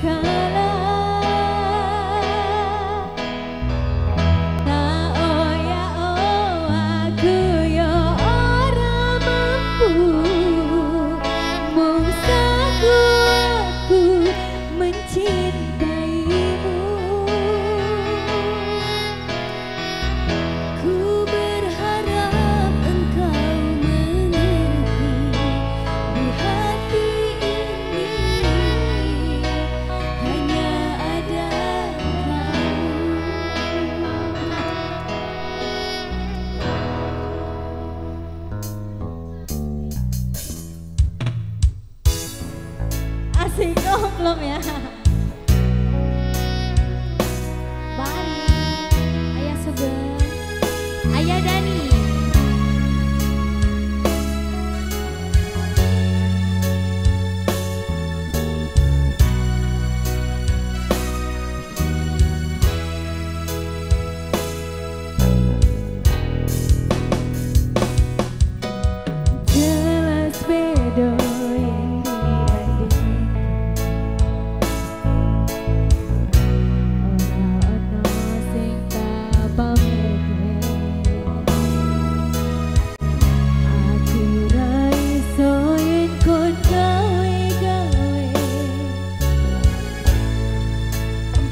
come.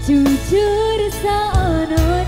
jujur saono